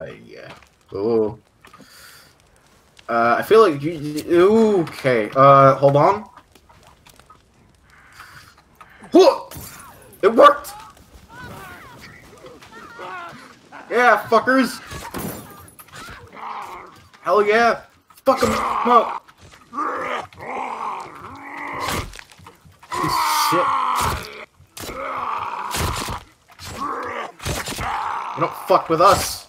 Uh, yeah. Oh. Uh, I feel like you. Okay. Uh, hold on. Whoa! It worked. Yeah, fuckers. Hell yeah. Fuck up. Shit. You don't fuck with us.